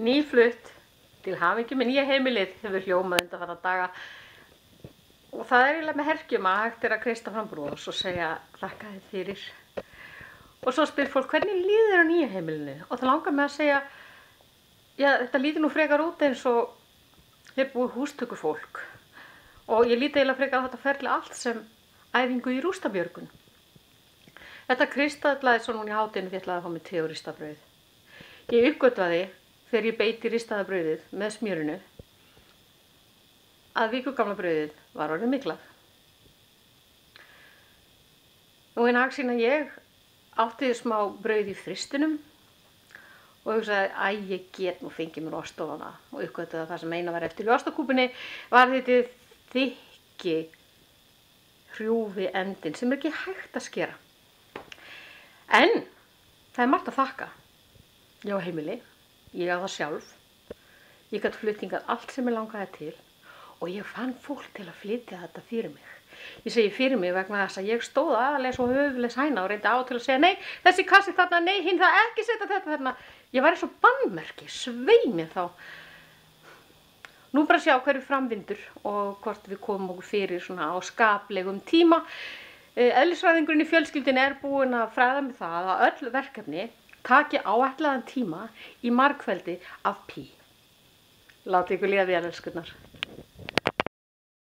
nýflutt til hafingi með nýja heimilið hefur hljómað undan þetta daga. Og það er eiginlega með herkjum að hægt er að kreista fram bros og segja þakka þið fyrir. Og svo spyr fólk hvernig líður á nýja heimilinu? Og það langar mig að segja já þetta líður nú frekar út eins og hér búið hústöku fólk og ég líti eiginlega frekar á þetta ferli allt sem æfingu í rústabjörgun. Þetta kristallaði svo núna í hátinu því ég ætlaði að fá mig te og ristabrauð ég uppgötvaði þegar ég beiti ristaðabrauðið með smjörinu að viku gamla brauðið var orðið miklað. Nú einn hag sína ég átti því smá brauð í fristinum og hugsaði að ég get nú fengið mér ostofana og uppgötuði að það sem eina var eftir í ostakúpunni var þetta þykki hrjúfi endin sem er ekki hægt að skera. En það er margt að þakka. Ég á heimili, ég á það sjálf, ég gæti fluttingað allt sem ég langaði til og ég fann fólk til að flytja þetta fyrir mig. Ég segi fyrir mig vegna þess að ég stóð aðalega svo höfulegs hæna og reyndi á til að segja nei, þessi kassi þarna, nei, hinn það ekki setja þetta þarna. Ég var eins og bannmerki, sveimið þá. Nú bara sjá hverju framvindur og hvort við komum okkur fyrir svona á skaplegum tíma. Eðlisfræðingurinn í fjölskyldin er búin að fræða með það að öll verkefni taki áætlaðan tíma í markveldi af pí. Láti ykkur liða við að elskunnar.